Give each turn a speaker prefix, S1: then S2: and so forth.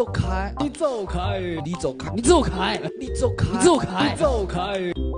S1: 走开。
S2: 你走开
S1: 你走开。
S2: 你走开。
S1: 你走开。
S2: 你走开。
S1: 你走开。